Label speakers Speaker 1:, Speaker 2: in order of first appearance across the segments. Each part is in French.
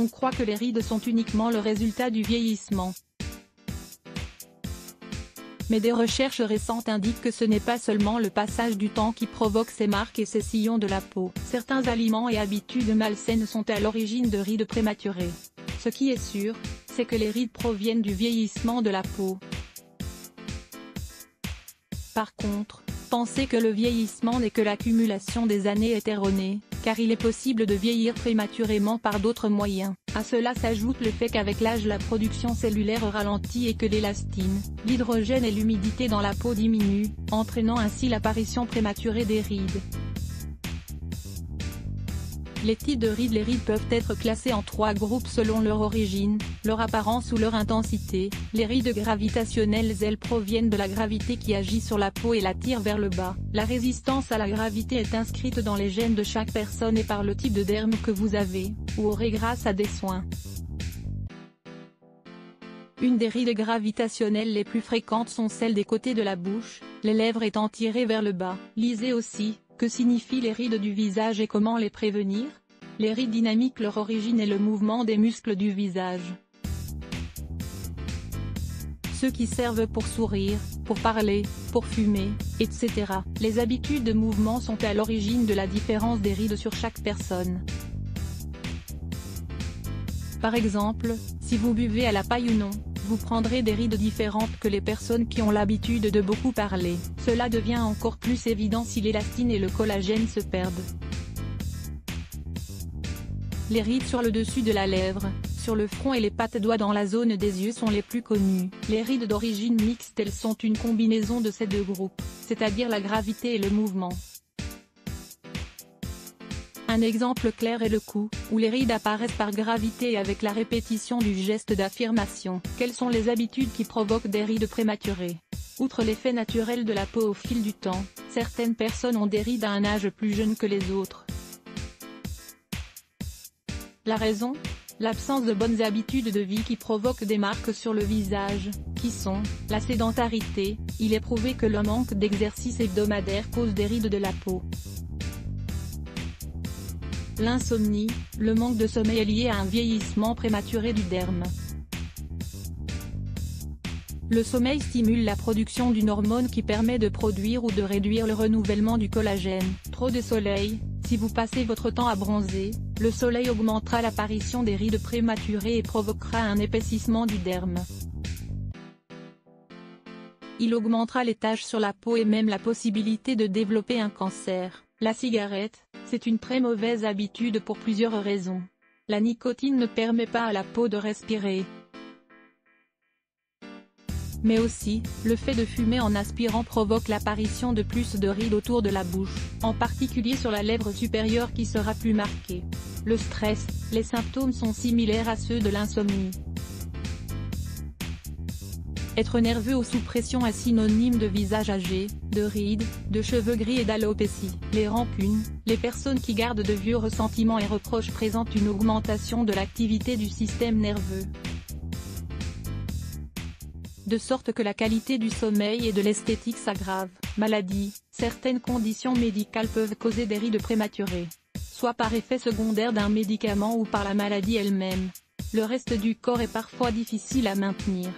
Speaker 1: On croit que les rides sont uniquement le résultat du vieillissement. Mais des recherches récentes indiquent que ce n'est pas seulement le passage du temps qui provoque ces marques et ces sillons de la peau. Certains aliments et habitudes malsaines sont à l'origine de rides prématurées. Ce qui est sûr, c'est que les rides proviennent du vieillissement de la peau. Par contre, pensez que le vieillissement n'est que l'accumulation des années est erronée, car il est possible de vieillir prématurément par d'autres moyens. À cela s'ajoute le fait qu'avec l'âge la production cellulaire ralentit et que l'élastine, l'hydrogène et l'humidité dans la peau diminuent, entraînant ainsi l'apparition prématurée des rides. Les types de rides Les rides peuvent être classés en trois groupes selon leur origine, leur apparence ou leur intensité. Les rides gravitationnelles elles proviennent de la gravité qui agit sur la peau et la tire vers le bas. La résistance à la gravité est inscrite dans les gènes de chaque personne et par le type de derme que vous avez, ou aurez grâce à des soins. Une des rides gravitationnelles les plus fréquentes sont celles des côtés de la bouche, les lèvres étant tirées vers le bas. Lisez aussi, que signifient les rides du visage et comment les prévenir? Les rides dynamiques leur origine est le mouvement des muscles du visage. Ceux qui servent pour sourire, pour parler, pour fumer, etc. Les habitudes de mouvement sont à l'origine de la différence des rides sur chaque personne. Par exemple, si vous buvez à la paille ou non, vous prendrez des rides différentes que les personnes qui ont l'habitude de beaucoup parler. Cela devient encore plus évident si l'élastine et le collagène se perdent. Les rides sur le dessus de la lèvre, sur le front et les pattes doigts dans la zone des yeux sont les plus connues. Les rides d'origine mixte elles sont une combinaison de ces deux groupes, c'est-à-dire la gravité et le mouvement. Un exemple clair est le cou, où les rides apparaissent par gravité et avec la répétition du geste d'affirmation. Quelles sont les habitudes qui provoquent des rides prématurées? Outre l'effet naturel de la peau au fil du temps, certaines personnes ont des rides à un âge plus jeune que les autres. La raison? L'absence de bonnes habitudes de vie qui provoquent des marques sur le visage, qui sont, la sédentarité, il est prouvé que le manque d'exercice hebdomadaire cause des rides de la peau. L'insomnie, le manque de sommeil est lié à un vieillissement prématuré du derme. Le sommeil stimule la production d'une hormone qui permet de produire ou de réduire le renouvellement du collagène. Trop de soleil, si vous passez votre temps à bronzer, le soleil augmentera l'apparition des rides prématurées et provoquera un épaississement du derme. Il augmentera les taches sur la peau et même la possibilité de développer un cancer. La cigarette, c'est une très mauvaise habitude pour plusieurs raisons. La nicotine ne permet pas à la peau de respirer. Mais aussi, le fait de fumer en aspirant provoque l'apparition de plus de rides autour de la bouche, en particulier sur la lèvre supérieure qui sera plus marquée. Le stress, les symptômes sont similaires à ceux de l'insomnie. Être nerveux ou sous pression est synonyme de visage âgé, de rides, de cheveux gris et d'alopécie. Les rancunes, les personnes qui gardent de vieux ressentiments et reproches présentent une augmentation de l'activité du système nerveux. De sorte que la qualité du sommeil et de l'esthétique s'aggrave. Maladie, certaines conditions médicales peuvent causer des rides prématurées. Soit par effet secondaire d'un médicament ou par la maladie elle-même. Le reste du corps est parfois difficile à maintenir.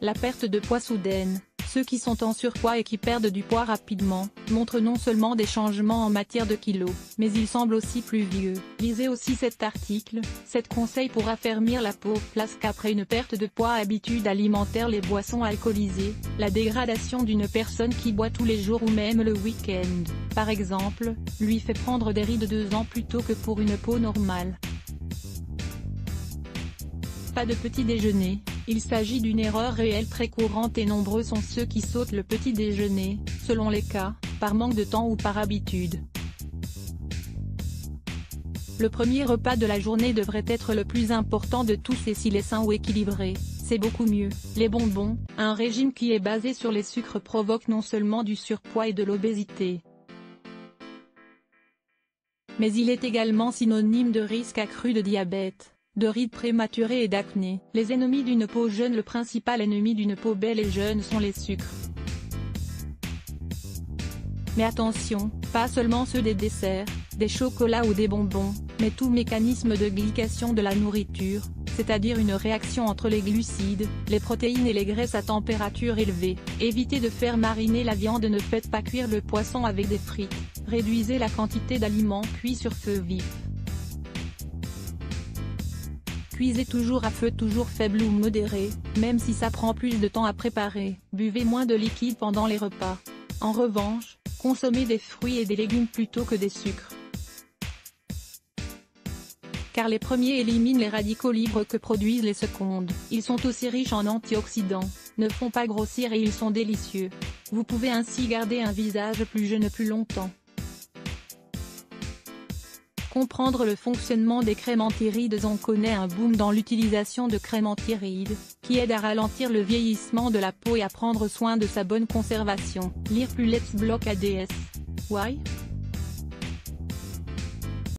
Speaker 1: La perte de poids soudaine, ceux qui sont en surpoids et qui perdent du poids rapidement, montrent non seulement des changements en matière de kilos, mais ils semblent aussi plus vieux. Lisez aussi cet article, 7 conseils pour affermir la peau, flasque après une perte de poids habitude alimentaire les boissons alcoolisées, la dégradation d'une personne qui boit tous les jours ou même le week-end, par exemple, lui fait prendre des rides deux ans plus tôt que pour une peau normale. Pas de petit déjeuner, il s'agit d'une erreur réelle très courante et nombreux sont ceux qui sautent le petit déjeuner, selon les cas, par manque de temps ou par habitude. Le premier repas de la journée devrait être le plus important de tous et s'il est sain ou équilibré, c'est beaucoup mieux. Les bonbons, un régime qui est basé sur les sucres provoque non seulement du surpoids et de l'obésité, mais il est également synonyme de risque accru de diabète de rides prématurées et d'acné. Les ennemis d'une peau jeune Le principal ennemi d'une peau belle et jeune sont les sucres. Mais attention, pas seulement ceux des desserts, des chocolats ou des bonbons, mais tout mécanisme de glycation de la nourriture, c'est-à-dire une réaction entre les glucides, les protéines et les graisses à température élevée. Évitez de faire mariner la viande ne faites pas cuire le poisson avec des frites, réduisez la quantité d'aliments cuits sur feu vif. Cuisez toujours à feu toujours faible ou modéré, même si ça prend plus de temps à préparer. Buvez moins de liquide pendant les repas. En revanche, consommez des fruits et des légumes plutôt que des sucres car les premiers éliminent les radicaux libres que produisent les secondes. Ils sont aussi riches en antioxydants, ne font pas grossir et ils sont délicieux. Vous pouvez ainsi garder un visage plus jeune plus longtemps. Comprendre le fonctionnement des crèmes antirides On connaît un boom dans l'utilisation de crèmes antirides, qui aident à ralentir le vieillissement de la peau et à prendre soin de sa bonne conservation. Lire plus Let's Block ADS. Why?